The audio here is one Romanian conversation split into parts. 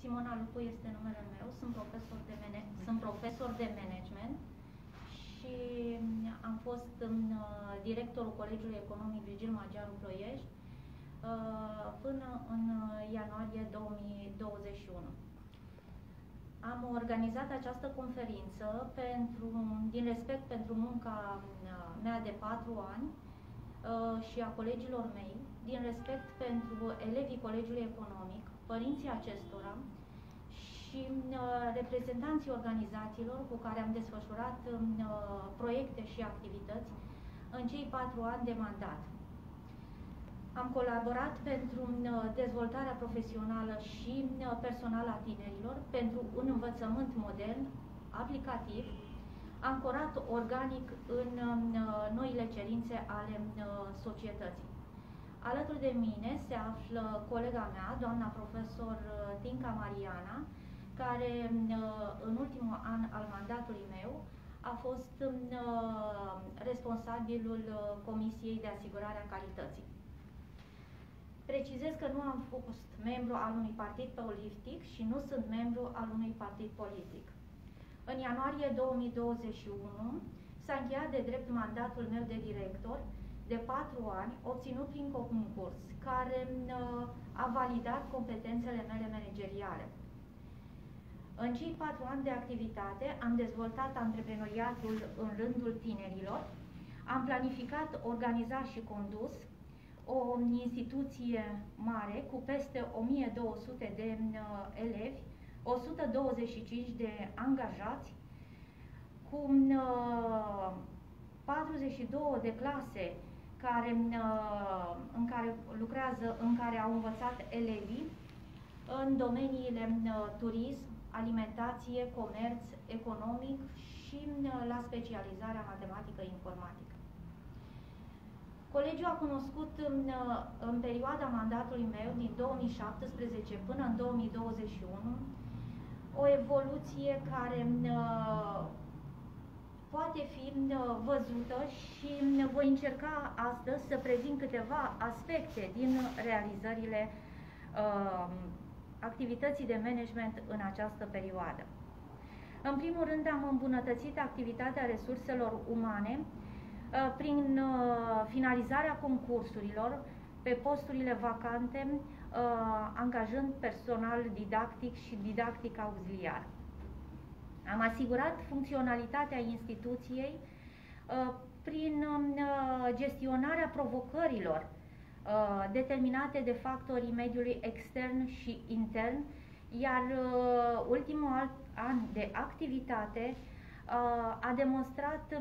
Simona Lupu este numele meu, sunt profesor de, sunt profesor de management și am fost în, uh, directorul Colegiului Economic Virgil Magiaru Ploiești uh, până în ianuarie 2021. Am organizat această conferință pentru, din respect pentru munca mea de patru ani și a colegilor mei, din respect pentru elevii Colegiului Economic, părinții acestora și uh, reprezentanții organizațiilor cu care am desfășurat uh, proiecte și activități în cei patru ani de mandat. Am colaborat pentru uh, dezvoltarea profesională și personală a tinerilor, pentru un învățământ modern, aplicativ, ancorat organic în noile cerințe ale societății. Alături de mine se află colega mea, doamna profesor uh, Tinca Mariana, care uh, în ultimul an al mandatului meu a fost uh, responsabilul Comisiei de Asigurare a Calității. Precizez că nu am fost membru al unui partid politic și nu sunt membru al unui partid politic. În ianuarie 2021 s-a încheiat de drept mandatul meu de director de patru ani obținut prin concurs, care uh, a validat competențele mele manageriale. În cei patru ani de activitate am dezvoltat antreprenoriatul în rândul tinerilor, am planificat, organizat și condus o instituție mare cu peste 1200 de uh, elevi, 125 de angajați, cu uh, 42 de clase care, uh, în care lucrează, în care au învățat elevii în domeniile uh, turism, alimentație, comerț, economic și uh, la specializarea matematică informatică. Colegiul a cunoscut în, în perioada mandatului meu, din 2017 până în 2021, o evoluție care poate fi uh, văzută și uh, voi încerca astăzi să prezint câteva aspecte din realizările uh, activității de management în această perioadă. În primul rând am îmbunătățit activitatea resurselor umane uh, prin uh, finalizarea concursurilor pe posturile vacante, uh, angajând personal didactic și didactic auxiliar. Am asigurat funcționalitatea instituției uh, prin uh, gestionarea provocărilor uh, determinate de factorii mediului extern și intern, iar ultimul an de activitate a demonstrat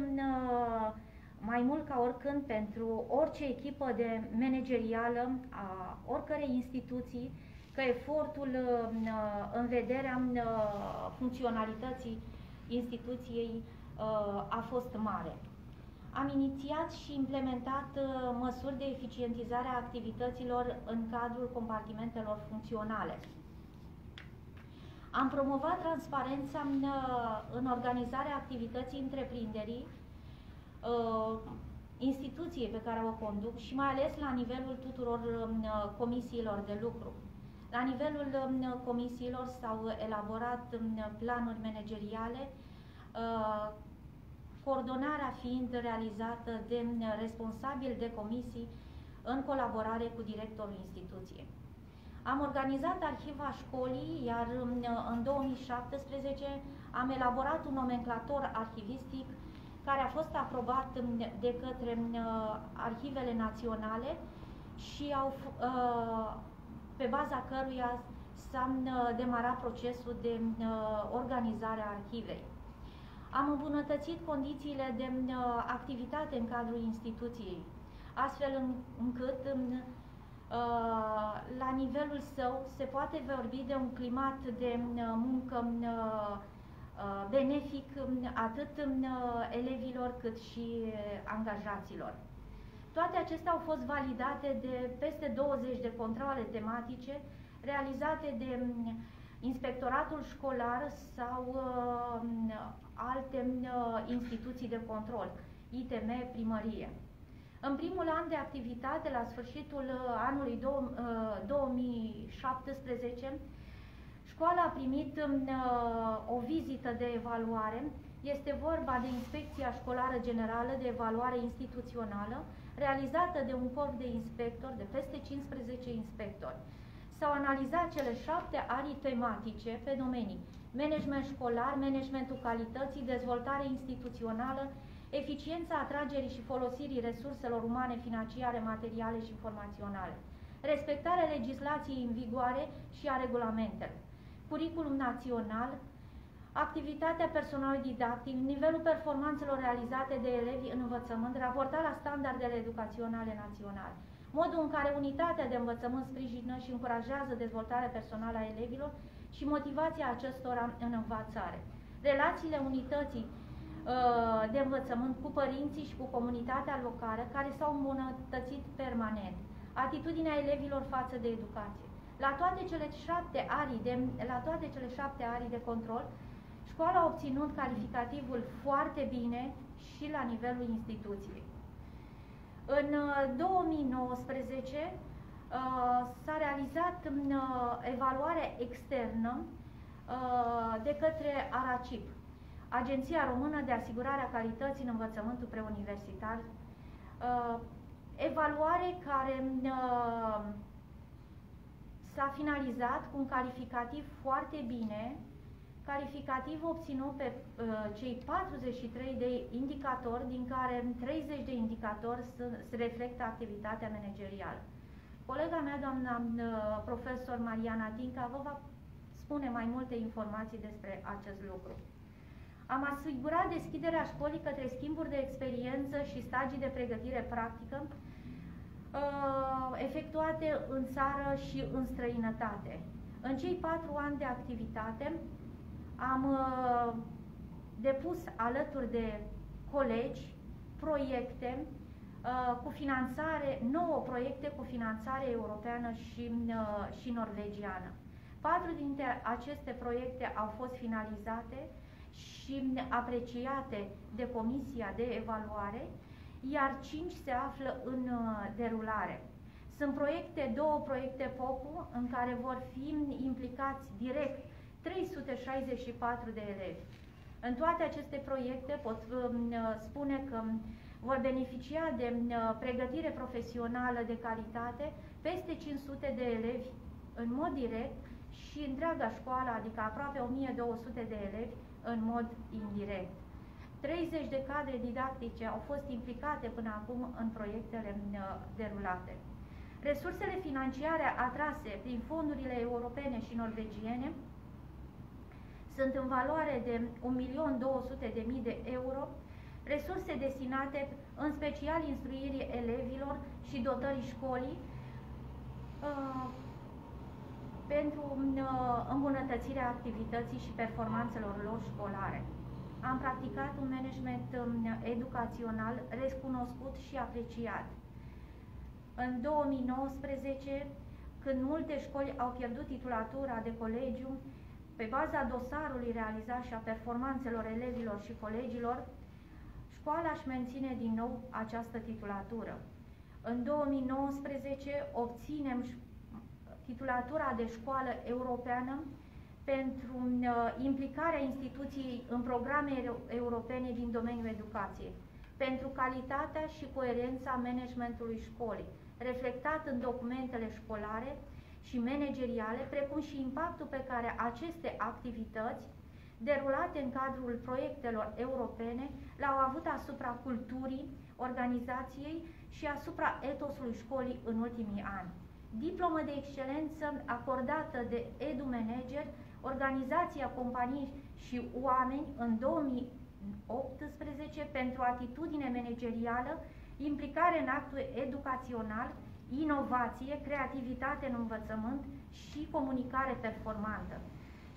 mai mult ca oricând pentru orice echipă de managerială a oricărei instituții că efortul uh, în vederea uh, funcționalității instituției uh, a fost mare. Am inițiat și implementat măsuri de eficientizare a activităților în cadrul compartimentelor funcționale. Am promovat transparența în, în organizarea activității întreprinderii, instituției pe care o conduc și mai ales la nivelul tuturor comisiilor de lucru. La nivelul um, comisiilor s-au elaborat um, planuri manageriale, uh, coordonarea fiind realizată de um, responsabil de comisii în colaborare cu directorul instituției. Am organizat arhiva școlii, iar în 2017 am elaborat un nomenclator arhivistic care a fost aprobat de către arhivele naționale și au, uh, pe baza căruia s-a uh, demarat procesul de uh, organizare a arhivei. Am îmbunătățit condițiile de uh, activitate în cadrul instituției, astfel încât la nivelul său se poate vorbi de un climat de muncă benefic atât elevilor cât și angajaților. Toate acestea au fost validate de peste 20 de controle tematice realizate de mm, Inspectoratul Școlar sau uh, alte uh, instituții de control, ITM, primărie. În primul an de activitate, la sfârșitul uh, anului 2017, Școala a primit uh, o vizită de evaluare. Este vorba de Inspecția Școlară Generală de Evaluare Instituțională, realizată de un corp de inspectori, de peste 15 inspectori. S-au analizat cele șapte arii tematice pe domenii management școlar, managementul calității, dezvoltare instituțională, eficiența atragerii și folosirii resurselor umane, financiare, materiale și informaționale, respectarea legislației în vigoare și a regulamentelor, curriculum național, activitatea personalului didactic, nivelul performanțelor realizate de elevi în învățământ, raportat la standardele educaționale naționale, modul în care unitatea de învățământ sprijină și încurajează dezvoltarea personală a elevilor și motivația acestora în învățare, relațiile unității uh, de învățământ cu părinții și cu comunitatea locală care s-au îmbunătățit permanent, atitudinea elevilor față de educație. La toate cele șapte arii de, la toate cele șapte arii de control, școala a obținut calificativul foarte bine și la nivelul instituției. În 2019 uh, uh, s-a realizat uh, evaluarea externă de către ARACIP, Agenția Română de Asigurare a Calității în Învățământul Preuniversitar, evaluare care s-a finalizat cu un calificativ foarte bine, calificativ obținut pe uh, cei 43 de indicatori, din care 30 de indicatori se reflectă activitatea managerială. Colega mea, doamna uh, profesor Mariana Tinca, vă va spune mai multe informații despre acest lucru. Am asigurat deschiderea școlii către schimburi de experiență și stagii de pregătire practică, uh, efectuate în țară și în străinătate. În cei patru ani de activitate, am uh, depus alături de colegi proiecte uh, cu finanțare, nouă proiecte cu finanțare europeană și, uh, și norvegiană. Patru dintre aceste proiecte au fost finalizate și apreciate de Comisia de Evaluare, iar cinci se află în derulare. Sunt proiecte, două proiecte POCU, în care vor fi implicați direct 364 de elevi. În toate aceste proiecte pot um, spune că vor beneficia de um, pregătire profesională de calitate peste 500 de elevi în mod direct și întreaga școală, adică aproape 1200 de elevi, în mod indirect. 30 de cadre didactice au fost implicate până acum în proiectele um, derulate. Resursele financiare atrase prin fondurile europene și norvegiene sunt în valoare de 1.200.000 de euro, resurse destinate în special instruirii elevilor și dotării școlii uh, pentru uh, îmbunătățirea activității și performanțelor lor școlare. Am practicat un management um, educațional recunoscut și apreciat. În 2019, când multe școli au pierdut titulatura de colegiu, pe baza dosarului realizat și a performanțelor elevilor și colegilor, școala își menține din nou această titulatură. În 2019 obținem titulatura de școală europeană pentru uh, implicarea instituției în programe europene din domeniul educației, pentru calitatea și coerența managementului școlii, reflectat în documentele școlare, și manageriale, precum și impactul pe care aceste activități derulate în cadrul proiectelor europene l-au avut asupra culturii, organizației și asupra etosului școlii în ultimii ani. Diplomă de excelență acordată de Edu Manager, organizația companii și oameni în 2018 pentru atitudine managerială, implicare în actul educațional inovație, creativitate în învățământ și comunicare performantă.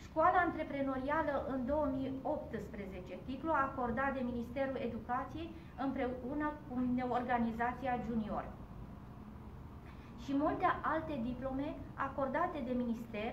Școala antreprenorială în 2018, titlu acordat de Ministerul Educației împreună cu organizația Junior. Și multe alte diplome acordate de minister,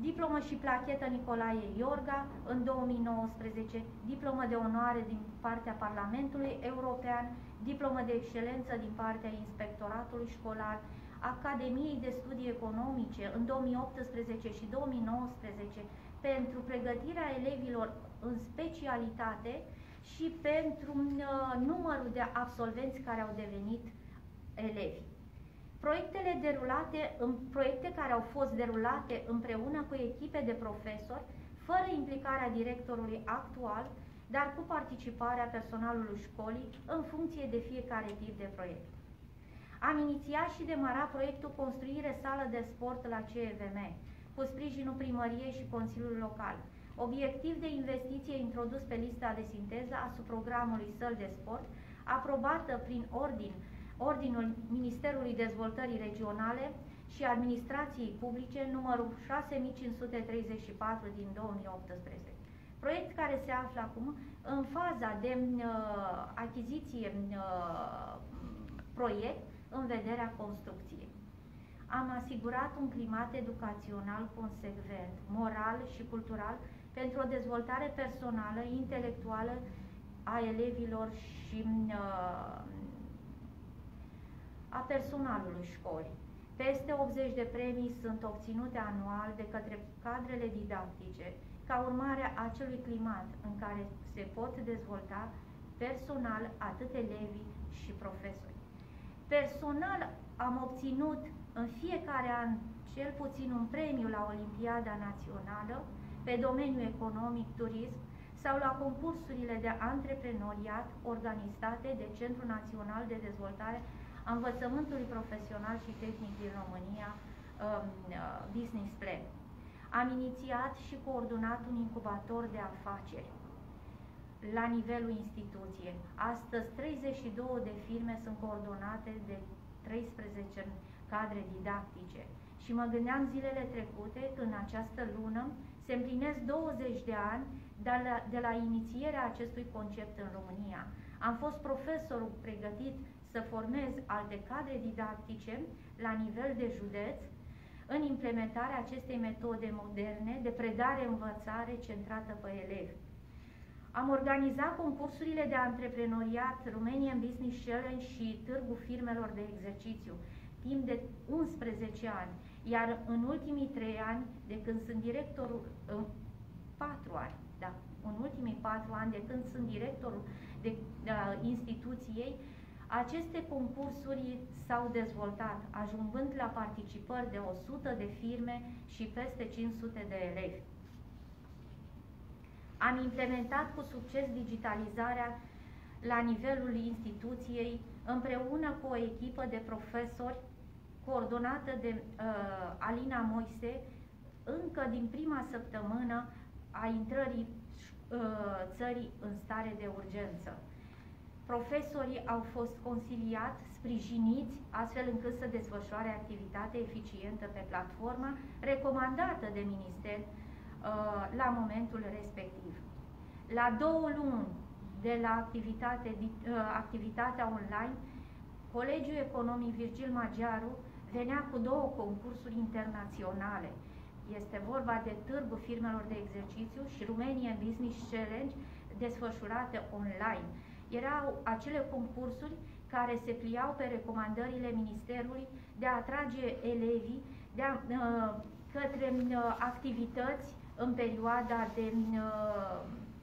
diplomă și plachetă Nicolae Iorga în 2019, diplomă de onoare din partea Parlamentului European, diplomă de excelență din partea Inspectoratului Școlar, Academiei de Studii Economice în 2018 și 2019 pentru pregătirea elevilor în specialitate și pentru uh, numărul de absolvenți care au devenit elevi. Proiectele derulate, în proiecte care au fost derulate împreună cu echipe de profesori, fără implicarea directorului actual, dar cu participarea personalului școlii în funcție de fiecare tip de proiect. Am inițiat și demarat proiectul Construire sală de sport la CEVM, cu sprijinul primăriei și Consiliului Local. Obiectiv de investiție introdus pe lista de sinteză a subprogramului Săl de Sport, aprobată prin ordin, Ordinul Ministerului Dezvoltării Regionale și Administrației Publice numărul 6534 din 2018. Proiect care se află acum în faza de uh, achiziție uh, proiect în vederea construcției. Am asigurat un climat educațional consecvent, moral și cultural pentru o dezvoltare personală, intelectuală a elevilor și uh, a personalului școlii. Peste 80 de premii sunt obținute anual de către cadrele didactice, ca urmare a acelui climat în care se pot dezvolta personal atât elevii și profesori. Personal am obținut în fiecare an cel puțin un premiu la Olimpiada Națională pe domeniul economic, turism sau la concursurile de antreprenoriat organizate de Centrul Național de Dezvoltare a Învățământului Profesional și Tehnic din România, um, uh, Business Plan. Am inițiat și coordonat un incubator de afaceri la nivelul instituției. Astăzi 32 de firme sunt coordonate de 13 cadre didactice și mă gândeam zilele trecute că în această lună se împlinesc 20 de ani de la, de la inițierea acestui concept în România. Am fost profesorul pregătit să formez alte cadre didactice la nivel de județ în implementarea acestei metode moderne de predare-învățare centrată pe elevi. Am organizat concursurile de antreprenoriat Romanian Business Challenge și Târgu Firmelor de Exercițiu, timp de 11 ani, iar în ultimii 3 ani, de când sunt directorul, în 4 ani, da, în ultimii 4 ani, de când sunt directorul de, de instituției, aceste concursuri s-au dezvoltat, ajungând la participări de 100 de firme și peste 500 de elevi. Am implementat cu succes digitalizarea la nivelul instituției împreună cu o echipă de profesori coordonată de uh, Alina Moise încă din prima săptămână a intrării uh, țării în stare de urgență. Profesorii au fost consiliați, sprijiniți, astfel încât să desfășoare activitate eficientă pe platforma recomandată de minister uh, la momentul respectiv. La două luni de la activitate, uh, activitatea online, Colegiul Economic Virgil Magiaru venea cu două concursuri internaționale. Este vorba de Târgu Firmelor de Exercițiu și Romanian Business Challenge desfășurate online erau acele concursuri care se pliau pe recomandările Ministerului de a atrage elevii de a, uh, către uh, activități în perioada de uh,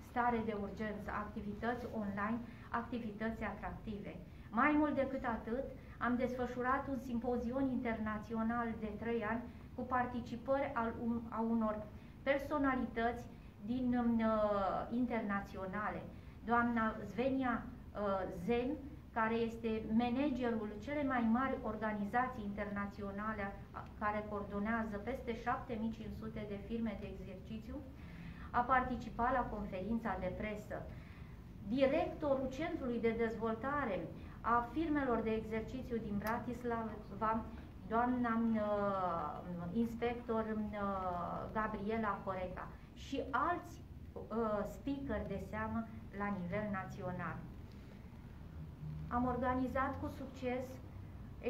stare de urgență, activități online, activități atractive. Mai mult decât atât, am desfășurat un simpozion internațional de trei ani cu participări al un, a unor personalități din uh, internaționale doamna Zvenia uh, Zen, care este managerul cele mai mari organizații internaționale care coordonează peste 7500 de firme de exercițiu, a participat la conferința de presă. Directorul Centrului de Dezvoltare a firmelor de exercițiu din Bratislava, doamna uh, inspector uh, Gabriela Coreca și alți uh, speaker de seamă la nivel național. Am organizat cu succes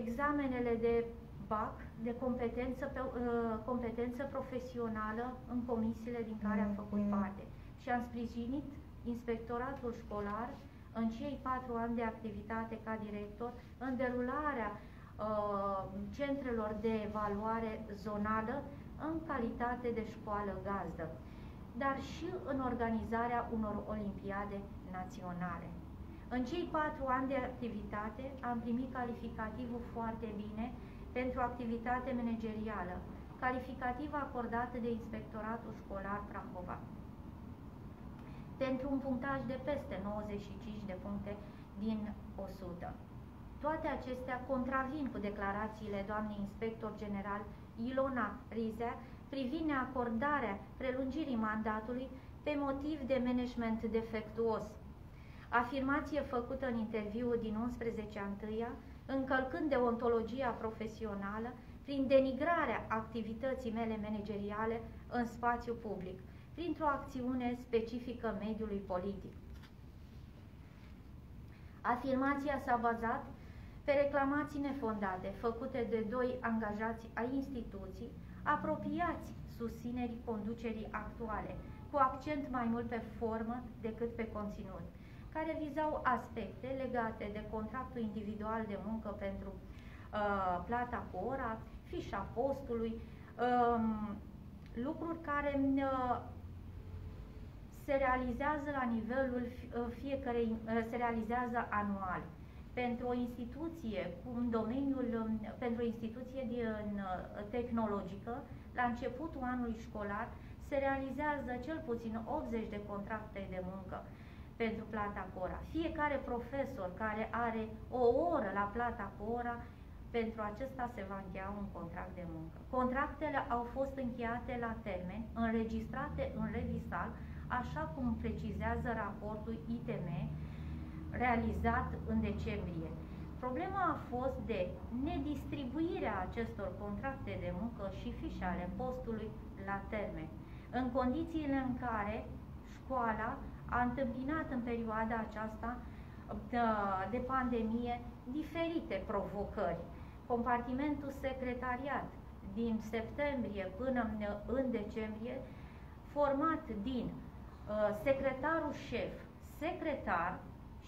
examenele de BAC, de competență, pe, uh, competență profesională în comisiile din care am făcut mm-hmm. parte și am sprijinit inspectoratul școlar în cei patru ani de activitate ca director în derularea uh, centrelor de evaluare zonală în calitate de școală gazdă, dar și în organizarea unor olimpiade naționale. În cei patru ani de activitate am primit calificativul foarte bine pentru activitate managerială, calificativ acordat de Inspectoratul Școlar Prahova. Pentru un punctaj de peste 95 de puncte din 100. Toate acestea contravin cu declarațiile doamnei inspector general Ilona Rizea privind neacordarea prelungirii mandatului pe motiv de management defectuos. Afirmație făcută în interviul din 11 întâia, încălcând deontologia profesională prin denigrarea activității mele manageriale în spațiu public, printr-o acțiune specifică mediului politic. Afirmația s-a bazat pe reclamații nefondate făcute de doi angajați ai instituții, apropiați susținerii conducerii actuale, cu accent mai mult pe formă decât pe conținut, care vizau aspecte legate de contractul individual de muncă pentru uh, plata cu ora, fișa postului, um, lucruri care uh, se realizează la nivelul uh, fiecarei, uh, se realizează anual. Pentru o instituție cu un domeniul, um, pentru o instituție din tehnologică, la începutul anului școlar, se realizează cel puțin 80 de contracte de muncă pentru plata cu ora. Fiecare profesor care are o oră la plata cu ora pentru acesta se va încheia un contract de muncă. Contractele au fost încheiate la termen, înregistrate în revisal, așa cum precizează raportul ITM realizat în decembrie. Problema a fost de nedistribuirea acestor contracte de muncă și fișale postului la termen, în condițiile în care școala a întâmpinat în perioada aceasta de pandemie diferite provocări compartimentul secretariat din septembrie până în decembrie, format din uh, secretarul șef, secretar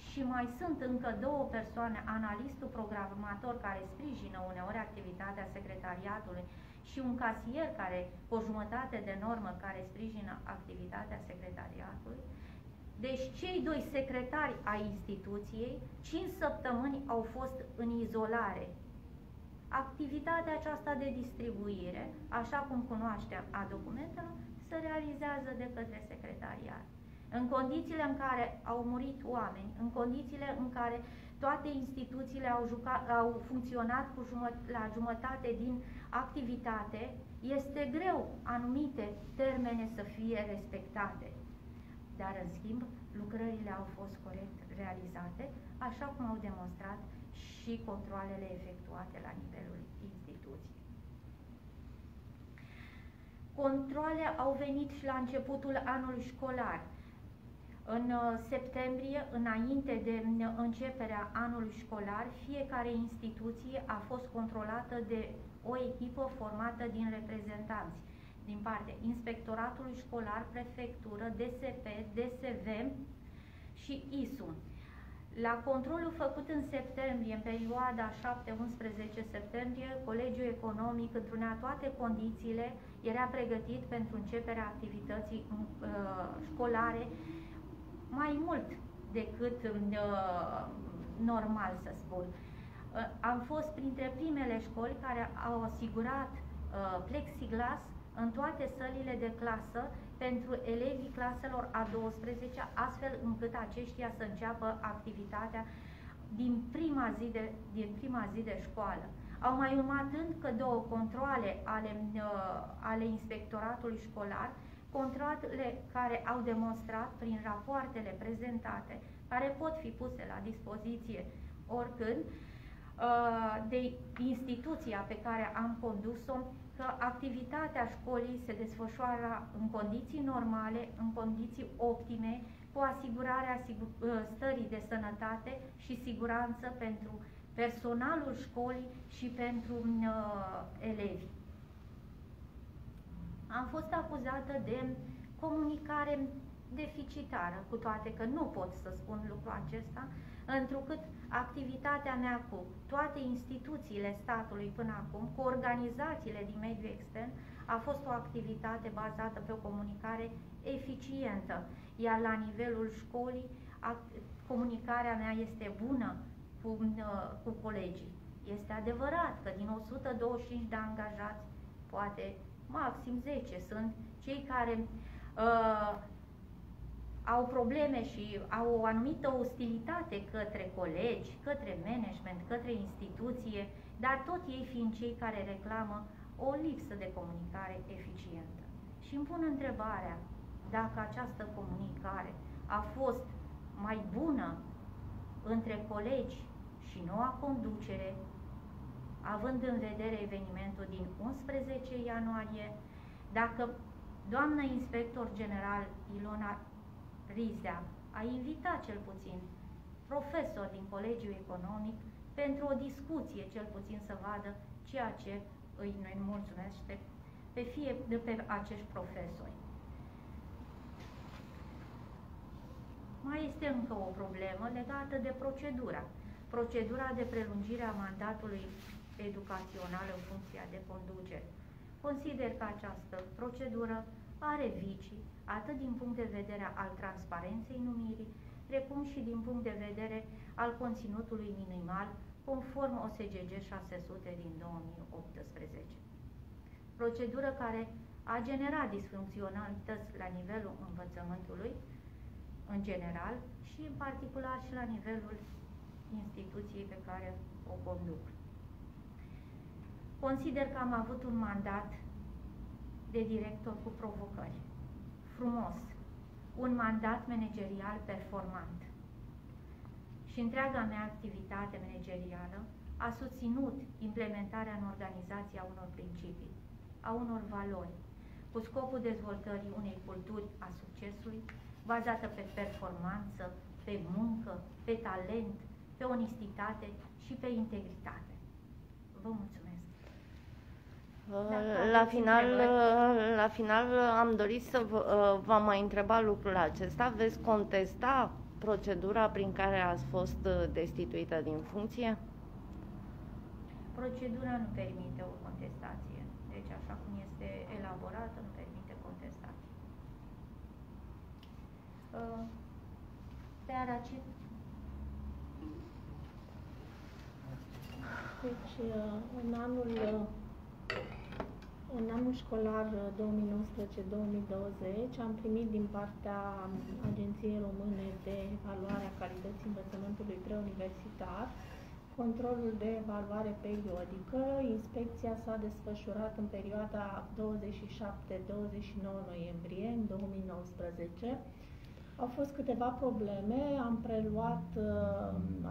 și mai sunt încă două persoane, analistul programator care sprijină uneori activitatea secretariatului și un casier care, cu o jumătate de normă, care sprijină activitatea secretariatului. Deci cei doi secretari ai instituției, 5 săptămâni au fost în izolare Activitatea aceasta de distribuire, așa cum cunoaștem a documentelor, se realizează de către secretariat. În condițiile în care au murit oameni, în condițiile în care toate instituțiile au, jucat, au funcționat cu jumătate, la jumătate din activitate, este greu anumite termene să fie respectate. Dar, în schimb, lucrările au fost corect realizate, așa cum au demonstrat și controlele efectuate la nivelul instituției. Controle au venit și la începutul anului școlar. În uh, septembrie, înainte de uh, începerea anului școlar, fiecare instituție a fost controlată de o echipă formată din reprezentanți din partea Inspectoratului Școlar, Prefectură, DSP, DSV și ISU. La controlul făcut în septembrie, în perioada 7-11 septembrie, Colegiul Economic întrunea toate condițiile, era pregătit pentru începerea activității uh, școlare mai mult decât uh, normal, să spun. Uh, am fost printre primele școli care au asigurat uh, plexiglas în toate sălile de clasă pentru elevii claselor a 12 astfel încât aceștia să înceapă activitatea din prima zi de, din prima zi de școală. Au mai urmat încă două controle ale, uh, ale inspectoratului școlar, controle care au demonstrat prin rapoartele prezentate, care pot fi puse la dispoziție oricând, uh, de instituția pe care am condus-o, că activitatea școlii se desfășoară în condiții normale, în condiții optime, cu asigurarea ă, stării de sănătate și siguranță pentru personalul școlii și pentru uh, elevi. Am fost acuzată de comunicare deficitară, cu toate că nu pot să spun lucrul acesta, întrucât activitatea mea cu toate instituțiile statului până acum, cu organizațiile din mediul extern, a fost o activitate bazată pe o comunicare eficientă, iar la nivelul școlii comunicarea mea este bună cu, uh, cu colegii. Este adevărat că din 125 de angajați, poate maxim 10 sunt cei care uh, au probleme și au o anumită ostilitate către colegi, către management, către instituție, dar tot ei fiind cei care reclamă o lipsă de comunicare eficientă. Și îmi pun întrebarea dacă această comunicare a fost mai bună între colegi și noua conducere, având în vedere evenimentul din 11 ianuarie, dacă doamna inspector general Ilona Rizea a invitat cel puțin profesori din Colegiul Economic pentru o discuție, cel puțin să vadă ceea ce îi mulțumește pe fie de pe acești profesori. Mai este încă o problemă legată de procedura. Procedura de prelungire a mandatului educațional în funcția de conducere. Consider că această procedură are vicii, atât din punct de vedere al transparenței numirii, precum și din punct de vedere al conținutului minimal, conform OSGG 600 din 2018. Procedură care a generat disfuncționalități la nivelul învățământului, în general, și în particular și la nivelul instituției pe care o conduc. Consider că am avut un mandat de director cu provocări. Frumos. Un mandat managerial performant. Și întreaga mea activitate managerială a susținut implementarea în organizația unor principii, a unor valori, cu scopul dezvoltării unei culturi a succesului, bazată pe performanță, pe muncă, pe talent, pe onestitate și pe integritate. Vă mulțumesc! La final, la final am dorit să vă, vă mai întreba lucrul acesta. Veți contesta procedura prin care ați fost destituită din funcție? Procedura nu permite o contestație. Deci, așa cum este elaborată, nu permite contestație. Pe Aracit. Deci, în anul în anul școlar 2019-2020 uh, am primit din partea Agenției Române de Evaluare a Calității Învățământului Preuniversitar controlul de evaluare periodică. Inspecția s-a desfășurat în perioada 27-29 noiembrie în 2019 au fost câteva probleme. Am preluat uh,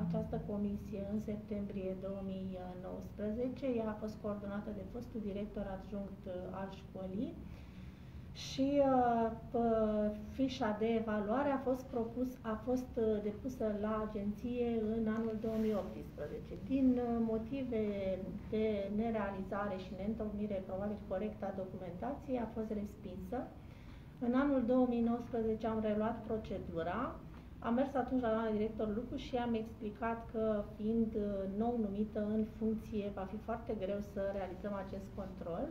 această comisie în septembrie 2019. Ea a fost coordonată de fostul director adjunct uh, alș școlii și uh, fișa de evaluare a fost, propus, a fost uh, depusă la agenție în anul 2018. Din uh, motive de nerealizare și neîntocmire probabil corectă a documentației a fost respinsă. În anul 2019 am reluat procedura, am mers atunci la doamna director Lucu și am explicat că fiind uh, nou numită în funcție, va fi foarte greu să realizăm acest control.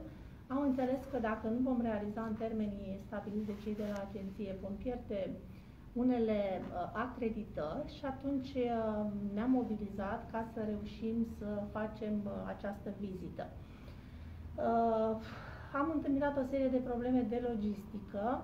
Am înțeles că dacă nu vom realiza în termenii stabiliți de cei de la agenție, vom pierde unele uh, acreditări și atunci uh, ne-am mobilizat ca să reușim să facem uh, această vizită. Uh, am întâmpinat o serie de probleme de logistică,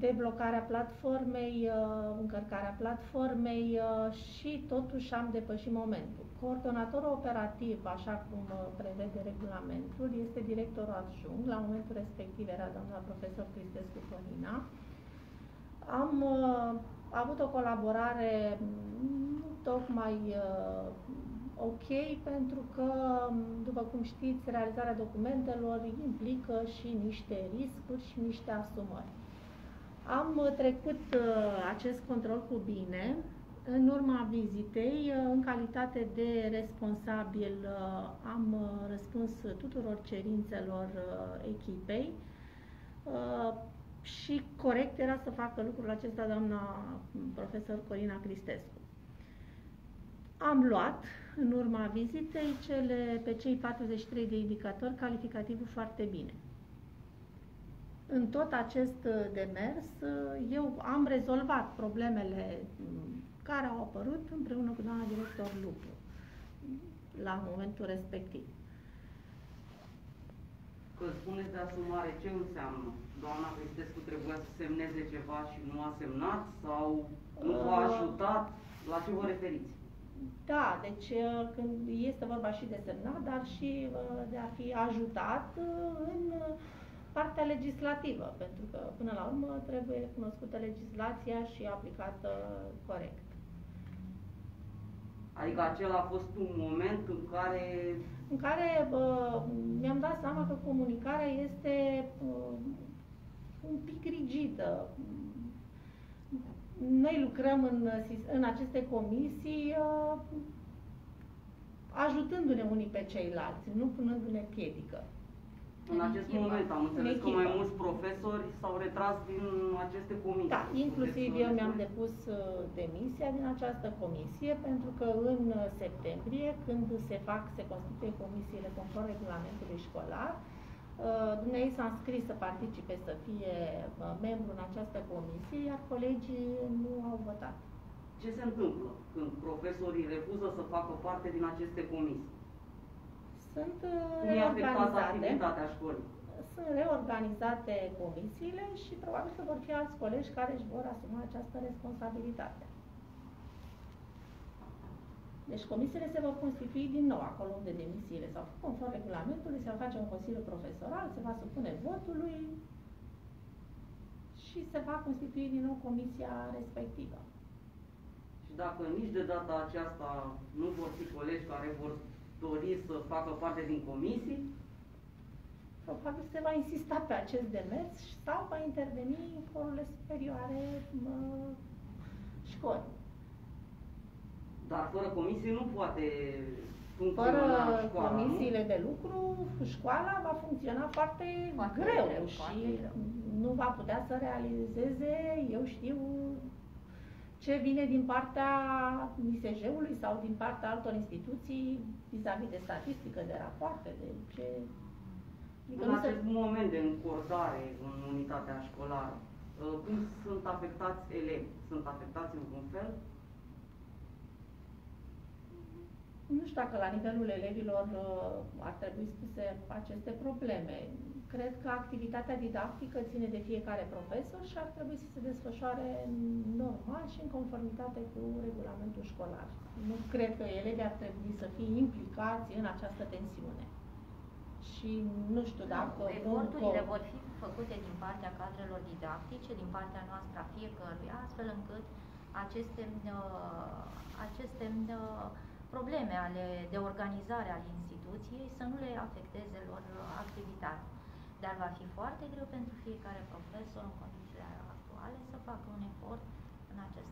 de blocarea platformei, uh, încărcarea platformei uh, și totuși am depășit momentul. Coordonatorul operativ, așa cum uh, prevede regulamentul, este directorul adjunct. La momentul respectiv era doamna profesor Cristescu Corina. Am avut o colaborare nu tocmai ok pentru că, după cum știți, realizarea documentelor implică și niște riscuri și niște asumări. Am trecut uh, acest control cu bine. În urma vizitei, uh, în calitate de responsabil, uh, am răspuns tuturor cerințelor echipei și corect era să facă lucrul acesta doamna profesor Corina Cristescu. Am luat, în urma vizitei, cele, pe cei 43 de indicatori calificativul foarte bine. În tot acest uh, demers, uh, eu am rezolvat problemele mm, care au apărut împreună cu doamna director Lupu la momentul respectiv. Că spuneți de asumare, ce înseamnă? Doamna Cristescu trebuia să semneze ceva și nu a semnat? Sau nu v-a Uh. ajutat? La ce vă referiți? Da, deci uh, când este vorba și de semnat, dar și uh, de a fi ajutat uh, în uh, partea legislativă, pentru că până la urmă trebuie cunoscută legislația și aplicată corect. Adică acela a fost un moment în care În care uh, mi-am dat seama că comunicarea este uh, un pic rigidă. Noi lucrăm în, sis- în aceste comisii uh, ajutându-ne unii pe ceilalți, nu punându-ne piedică. în În acest echipă. moment am înțeles În că mai echipă. mulți profesori s-au retras din aceste comisii. Da, inclusiv Puteți să eu ne mi-am spuneți? depus uh, demisia din această comisie pentru că în uh, septembrie, când se fac, se constituie comisiile conform regulamentului școlar, uh, dumneavoastră s-a înscris să participe, să fie uh, membru în această comisie, iar colegii nu au votat. Ce se întâmplă când profesorii refuză să facă parte din aceste comisii? Sunt uh, Cum e afectată reorganizate, activitatea școlii? sunt reorganizate comisiile și probabil că vor fi alți colegi care își vor asuma această responsabilitate. Deci comisiile se vor constitui din nou acolo unde demisiile s-au făcut, conform regulamentului, se va face un consiliu profesoral, se va supune votului și se va constitui din nou comisia respectivă. Și dacă nici de data aceasta nu vor fi colegi care vor dori să facă parte din comisii, Probabil se va insista pe acest demers sau va interveni în forurile superioare mă, școli. Dar fără comisie nu poate Fără funcționa școala, comisiile de lucru, școala va funcționa foarte, Foarte greu, greu, și foarte greu. nu va putea să realizeze, eu știu, ce vine din partea ISJ-ului sau din partea altor instituții vis-a-vis de statistică, de rapoarte, de ce... Adică În nu se- acest moment de încordare în unitatea școlară, uh, cum sunt afectați elevi? Sunt afectați în vreun fel? Nu știu dacă la nivelul elevilor uh, ar trebui spuse aceste probleme. Cred că activitatea didactică ține de fiecare profesor și ar trebui să se desfășoare normal și în conformitate cu regulamentul școlar. Nu cred că elevii ar trebui să fie implicați în această tensiune. Și nu știu dacă... Da, Eforturile nu- vor fi făcute din partea cadrelor didactice, din partea noastră a fiecăruia, astfel încât aceste, uh, aceste uh, probleme ale, de organizare ale instituției să nu le afecteze lor uh, activitatea. Dar va fi foarte greu pentru fiecare profesor în condițiile actuale să facă un efort în acest sens.